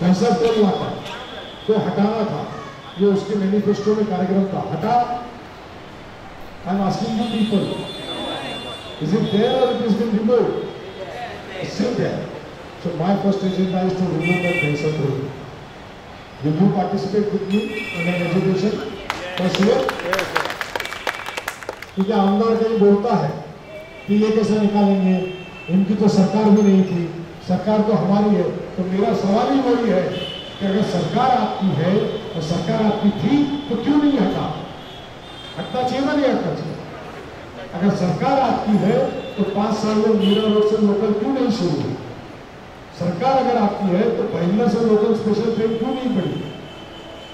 Cancer तो नहीं आता? तो हटाना था, ये उसके मैनिफेस्टो में कार्यक्रम था। हटा। I am asking you people is it there और it is been removed it's there so my first agenda is to remove that cancer through you participate with me in an education first year क्योंकि आमदार कहीं बोलता है कि ये कैसे निकालेंगे? इनकी तो सरकार भी नहीं थी। सरकार तो हमारी है तो मेरा सवाल ही वही है कि अगर सरकार आपकी है और सरकार आपकी थी तो क्यों नहीं हटा? हटना चाहिए ना नहीं हटना चाहिए? अगर सरकार आपकी है तो पाँच साल में मीरा रोड से लोकल क्यों नहीं शुरू हुई? सरकार अगर आपकी है तो पहले से लोकल स्पेशल ट्रेन क्यों नहीं पड़ी?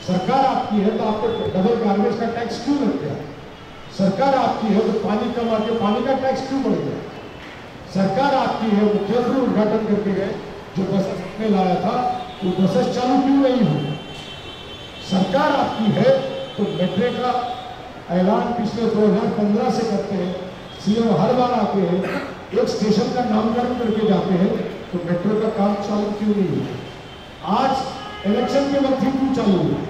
सरकार आपकी है तो आपको डबल गार्बेज का टैक्स क्यों लग गया? सरकार आपकी है तो पानी कम आके पानी का टैक्स क्यों बढ़ गया? सरकार आपकी है मुख्यमंत्री उद्घाटन करके गए जो बस में लाया था, वो बसेस चालू क्यों नहीं हुई? सरकार आपकी है तो मेट्रो का ऐलान पिछले 2015 से करते हैं, सीएम हर बार आते हैं, एक स्टेशन का नामकरण करके जाते हैं तो मेट्रो का काम चालू क्यों नहीं हुआ? आज इलेक्शन के वक्त ही क्यों चालू हुआ?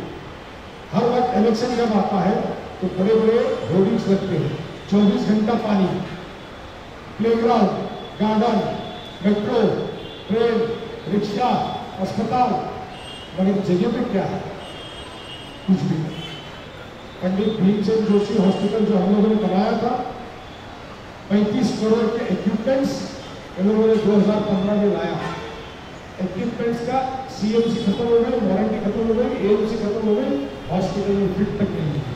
हर वक्त इलेक्शन जब आता है तो बड़े बड़े होर्डिंग्स लगते हैं, चौबीस घंटा पानी playground garden, metro, train, rickshaw, अस्पताल, मगर जगह पे क्या है? कुछ भी पंडित भीमसेन जोशी हॉस्पिटल जो हम लोगों ने बनाया था 35 करोड़ के इक्विपमेंट्स इन लोगों ने 2015 में लाया। इक्विपमेंट्स का सीएमसी खत्म हो गई वारंटी खत्म हो गई एएमसी खत्म हो गई हॉस्पिटल में फिट तक नहीं है।